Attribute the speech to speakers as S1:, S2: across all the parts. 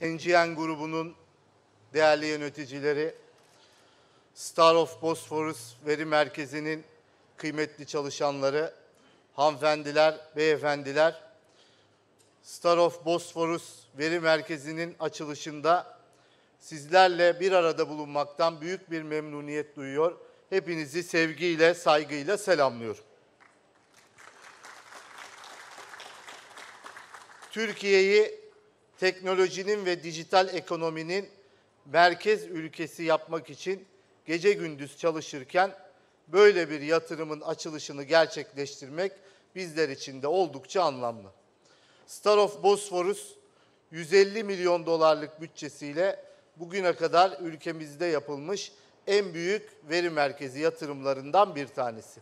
S1: NGN grubunun değerli yöneticileri, Star of Bosphorus Veri Merkezi'nin kıymetli çalışanları, hanımefendiler, beyefendiler, Star of Bosphorus Veri Merkezi'nin açılışında sizlerle bir arada bulunmaktan büyük bir memnuniyet duyuyor. Hepinizi sevgiyle, saygıyla selamlıyorum. Türkiye'yi teknolojinin ve dijital ekonominin merkez ülkesi yapmak için gece gündüz çalışırken böyle bir yatırımın açılışını gerçekleştirmek bizler için de oldukça anlamlı. Star of Bosphorus 150 milyon dolarlık bütçesiyle bugüne kadar ülkemizde yapılmış en büyük veri merkezi yatırımlarından bir tanesi.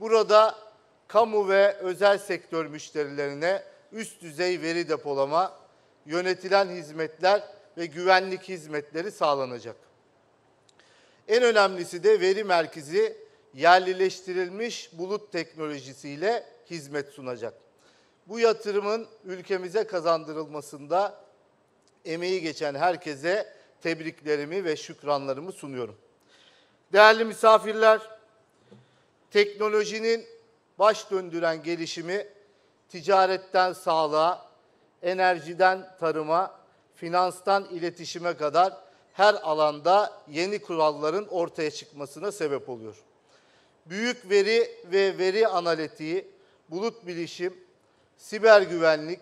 S1: Burada kamu ve özel sektör müşterilerine üst düzey veri depolama, yönetilen hizmetler ve güvenlik hizmetleri sağlanacak. En önemlisi de veri merkezi yerlileştirilmiş bulut teknolojisiyle hizmet sunacak. Bu yatırımın ülkemize kazandırılmasında emeği geçen herkese tebriklerimi ve şükranlarımı sunuyorum. Değerli misafirler, teknolojinin baş döndüren gelişimi ticaretten sağlığa, enerjiden tarıma, finanstan iletişime kadar her alanda yeni kuralların ortaya çıkmasına sebep oluyor. Büyük veri ve veri analitiği, bulut bilişim, siber güvenlik,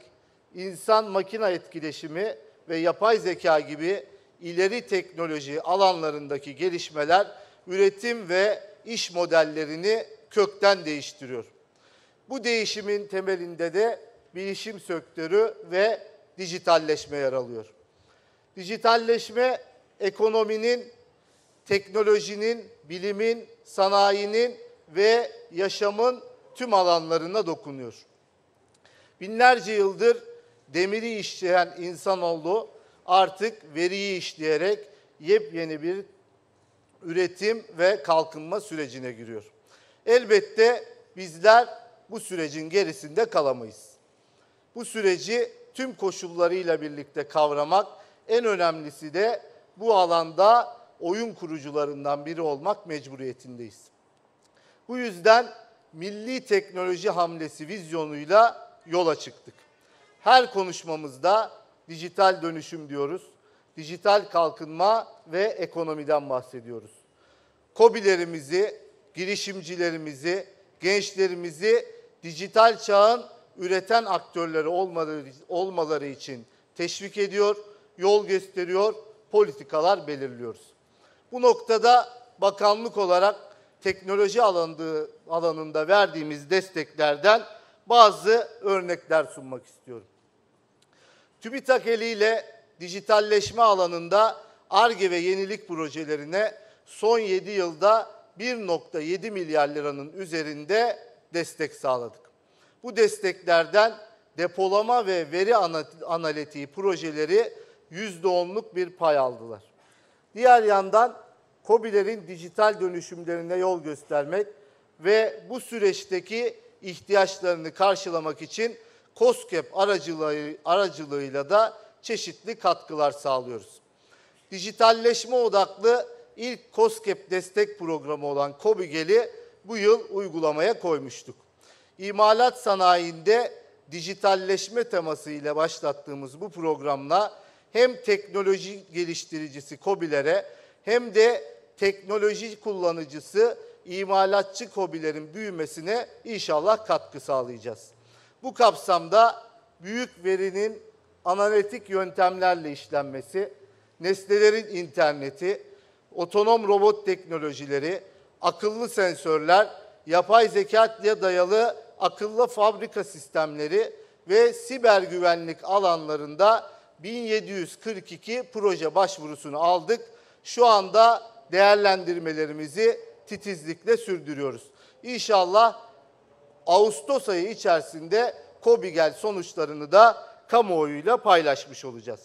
S1: insan makine etkileşimi ve yapay zeka gibi ileri teknoloji alanlarındaki gelişmeler üretim ve iş modellerini kökten değiştiriyor. Bu değişimin temelinde de bilişim sektörü ve dijitalleşme yer alıyor. Dijitalleşme ekonominin, teknolojinin, bilimin, sanayinin ve yaşamın tüm alanlarına dokunuyor. Binlerce yıldır demiri işleyen insanoğlu artık veriyi işleyerek yepyeni bir üretim ve kalkınma sürecine giriyor. Elbette bizler bu sürecin gerisinde kalamayız. Bu süreci tüm koşullarıyla birlikte kavramak, en önemlisi de bu alanda oyun kurucularından biri olmak mecburiyetindeyiz. Bu yüzden milli teknoloji hamlesi vizyonuyla yola çıktık. Her konuşmamızda dijital dönüşüm diyoruz. Dijital kalkınma ve ekonomiden bahsediyoruz. Kobilerimizi, girişimcilerimizi, gençlerimizi dijital çağın üreten aktörleri olmaları, için teşvik ediyor, yol gösteriyor, politikalar belirliyoruz. Bu noktada bakanlık olarak teknoloji alanında verdiğimiz desteklerden bazı örnekler sunmak istiyorum. TÜBİTAK eliyle dijitalleşme alanında ARGE ve yenilik projelerine son 7 yılda 1.7 milyar liranın üzerinde destek sağladık. Bu desteklerden depolama ve veri analitiği projeleri %10'luk bir pay aldılar. Diğer yandan COBİ'lerin dijital dönüşümlerine yol göstermek ve bu süreçteki ihtiyaçlarını karşılamak için COSGAP aracılığı, aracılığıyla da çeşitli katkılar sağlıyoruz. Dijitalleşme odaklı ilk COSGAP destek programı olan COBİGEL'i bu yıl uygulamaya koymuştuk. İmalat sanayinde dijitalleşme teması ile başlattığımız bu programla hem teknoloji geliştiricisi COBİ'lere hem de teknoloji kullanıcısı imalatçı COBİ'lerin büyümesine inşallah katkı sağlayacağız. Bu kapsamda büyük verinin analitik yöntemlerle işlenmesi, nesnelerin interneti, otonom robot teknolojileri, akıllı sensörler, yapay zekaya dayalı akıllı fabrika sistemleri ve siber güvenlik alanlarında 1742 proje başvurusunu aldık. Şu anda değerlendirmelerimizi titizlikle sürdürüyoruz. İnşallah Ağustos ayı içerisinde COBİGEL sonuçlarını da kamuoyuyla paylaşmış olacağız.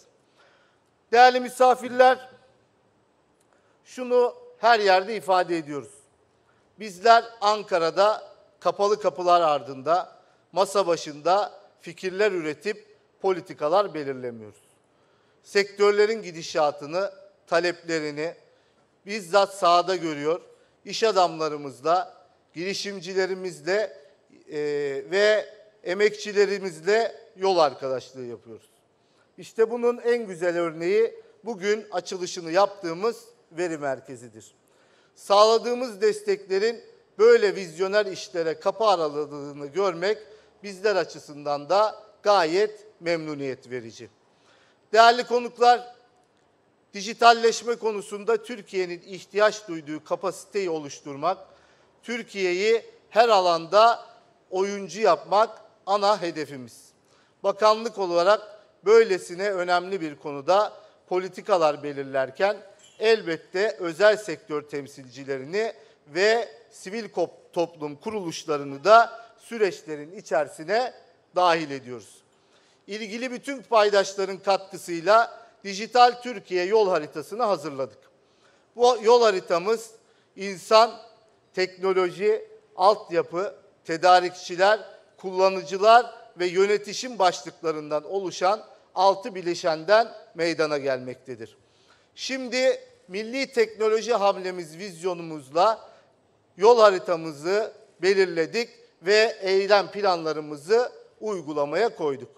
S1: Değerli misafirler, şunu her yerde ifade ediyoruz. Bizler Ankara'da kapalı kapılar ardında, masa başında fikirler üretip politikalar belirlemiyoruz. sektörlerin gidişatını, taleplerini bizzat sahada görüyor. İş adamlarımızla, girişimcilerimizle e, ve emekçilerimizle yol arkadaşlığı yapıyoruz. İşte bunun en güzel örneği bugün açılışını yaptığımız veri merkezidir. Sağladığımız desteklerin böyle vizyoner işlere kapı araladığını görmek bizler açısından da gayet memnuniyet verici. Değerli konuklar, dijitalleşme konusunda Türkiye'nin ihtiyaç duyduğu kapasiteyi oluşturmak, Türkiye'yi her alanda oyuncu yapmak ana hedefimiz. Bakanlık olarak böylesine önemli bir konuda politikalar belirlerken elbette özel sektör temsilcilerini ve sivil toplum kuruluşlarını da süreçlerin içerisine dahil ediyoruz. İlgili bütün paydaşların katkısıyla Dijital Türkiye yol haritasını hazırladık. Bu yol haritamız insan, teknoloji, altyapı, tedarikçiler, kullanıcılar ve yönetişim başlıklarından oluşan altı bileşenden meydana gelmektedir. Şimdi milli teknoloji hamlemiz vizyonumuzla yol haritamızı belirledik ve eylem planlarımızı uygulamaya koyduk.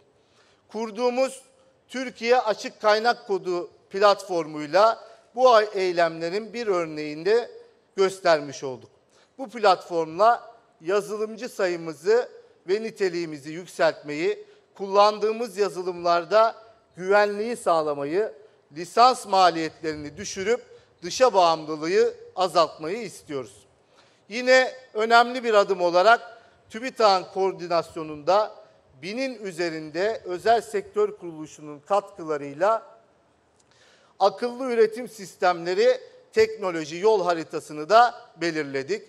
S1: Kurduğumuz Türkiye Açık Kaynak Kodu platformuyla bu eylemlerin bir örneğinde göstermiş olduk. Bu platformla yazılımcı sayımızı ve niteliğimizi yükseltmeyi, kullandığımız yazılımlarda güvenliği sağlamayı, lisans maliyetlerini düşürüp dışa bağımlılığı azaltmayı istiyoruz. Yine önemli bir adım olarak TÜBİTAK'ın koordinasyonunda binin üzerinde özel sektör kuruluşunun katkılarıyla akıllı üretim sistemleri teknoloji yol haritasını da belirledik.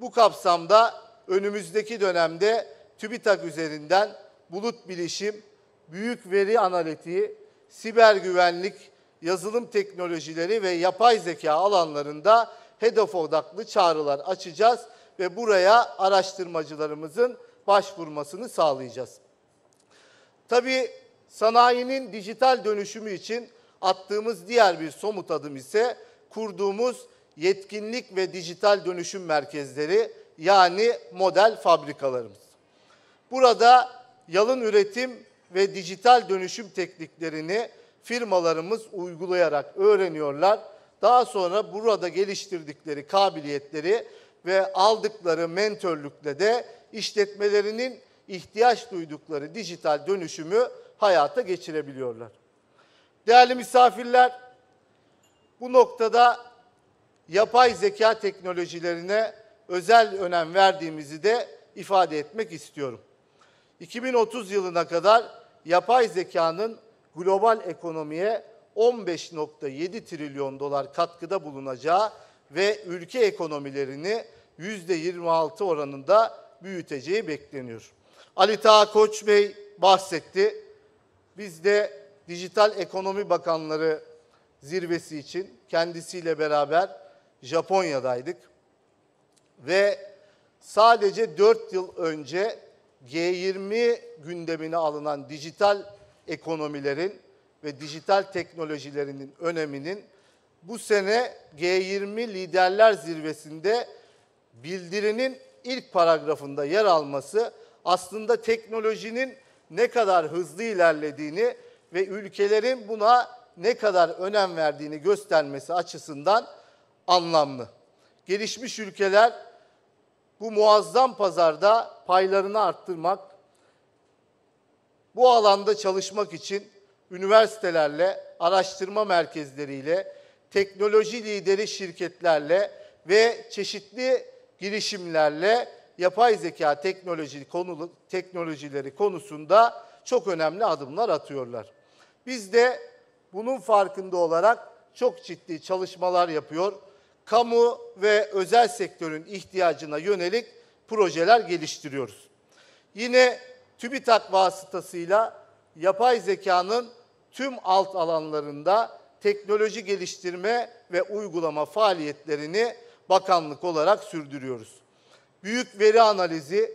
S1: Bu kapsamda önümüzdeki dönemde TÜBİTAK üzerinden bulut bilişim, büyük veri analitiği, siber güvenlik, yazılım teknolojileri ve yapay zeka alanlarında hedef odaklı çağrılar açacağız ve buraya araştırmacılarımızın başvurmasını sağlayacağız. Tabii sanayinin dijital dönüşümü için attığımız diğer bir somut adım ise kurduğumuz yetkinlik ve dijital dönüşüm merkezleri yani model fabrikalarımız. Burada yalın üretim ve dijital dönüşüm tekniklerini firmalarımız uygulayarak öğreniyorlar. Daha sonra burada geliştirdikleri kabiliyetleri ve aldıkları mentörlükle de işletmelerinin ihtiyaç duydukları dijital dönüşümü hayata geçirebiliyorlar. Değerli misafirler, bu noktada yapay zeka teknolojilerine özel önem verdiğimizi de ifade etmek istiyorum. 2030 yılına kadar yapay zekanın global ekonomiye 15.7 trilyon dolar katkıda bulunacağı ve ülke ekonomilerini %26 oranında büyüteceği bekleniyor. Ali Taha Koç Bey bahsetti. Biz de Dijital Ekonomi Bakanları zirvesi için kendisiyle beraber Japonya'daydık. Ve sadece 4 yıl önce G20 gündemine alınan dijital ekonomilerin ve dijital teknolojilerinin öneminin bu sene G20 Liderler Zirvesi'nde bildirinin ilk paragrafında yer alması aslında teknolojinin ne kadar hızlı ilerlediğini ve ülkelerin buna ne kadar önem verdiğini göstermesi açısından anlamlı. Gelişmiş ülkeler bu muazzam pazarda paylarını arttırmak, bu alanda çalışmak için üniversitelerle, araştırma merkezleriyle, teknoloji lideri şirketlerle ve çeşitli girişimlerle yapay zeka teknoloji konu, teknolojileri konusunda çok önemli adımlar atıyorlar. Biz de bunun farkında olarak çok ciddi çalışmalar yapıyor. Kamu ve özel sektörün ihtiyacına yönelik projeler geliştiriyoruz. Yine TÜBİTAK vasıtasıyla yapay zekanın tüm alt alanlarında teknoloji geliştirme ve uygulama faaliyetlerini bakanlık olarak sürdürüyoruz. Büyük veri analizi,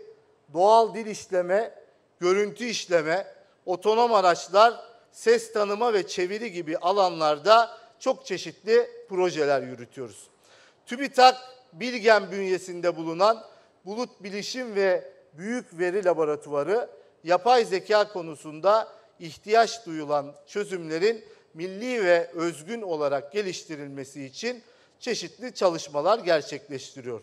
S1: doğal dil işleme, görüntü işleme, otonom araçlar, ses tanıma ve çeviri gibi alanlarda çok çeşitli projeler yürütüyoruz. TÜBİTAK, Bilgen bünyesinde bulunan Bulut Bilişim ve Büyük Veri Laboratuvarı, yapay zeka konusunda ihtiyaç duyulan çözümlerin milli ve özgün olarak geliştirilmesi için çeşitli çalışmalar gerçekleştiriyor.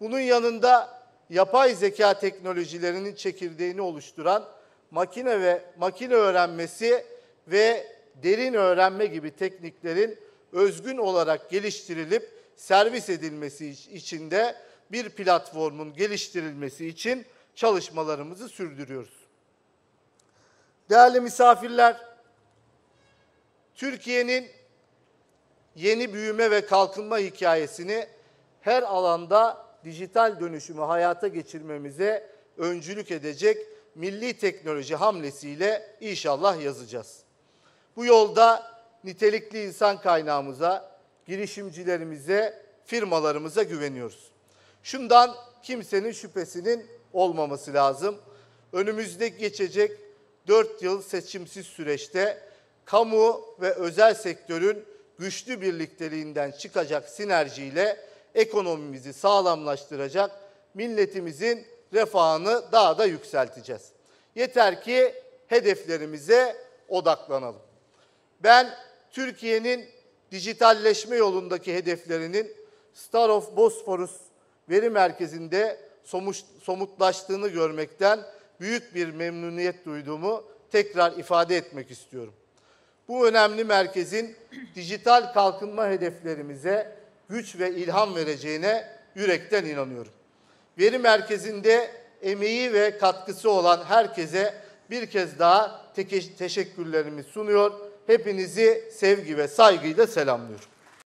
S1: Bunun yanında yapay zeka teknolojilerinin çekirdeğini oluşturan makine ve makine öğrenmesi ve derin öğrenme gibi tekniklerin özgün olarak geliştirilip servis edilmesi için de bir platformun geliştirilmesi için çalışmalarımızı sürdürüyoruz. Değerli misafirler, Türkiye'nin yeni büyüme ve kalkınma hikayesini her alanda dijital dönüşümü hayata geçirmemize öncülük edecek milli teknoloji hamlesiyle inşallah yazacağız. Bu yolda nitelikli insan kaynağımıza, girişimcilerimize, firmalarımıza güveniyoruz. Şundan kimsenin şüphesinin olmaması lazım. Önümüzde geçecek 4 yıl seçimsiz süreçte kamu ve özel sektörün güçlü birlikteliğinden çıkacak sinerjiyle ekonomimizi sağlamlaştıracak, milletimizin refahını daha da yükselteceğiz. Yeter ki hedeflerimize odaklanalım. Ben Türkiye'nin dijitalleşme yolundaki hedeflerinin Star of Bosphorus veri merkezinde somutlaştığını görmekten büyük bir memnuniyet duyduğumu tekrar ifade etmek istiyorum. Bu önemli merkezin dijital kalkınma hedeflerimize güç ve ilham vereceğine yürekten inanıyorum. Veri merkezinde emeği ve katkısı olan herkese bir kez daha teşekkürlerimi sunuyor. Hepinizi sevgi ve saygıyla selamlıyorum.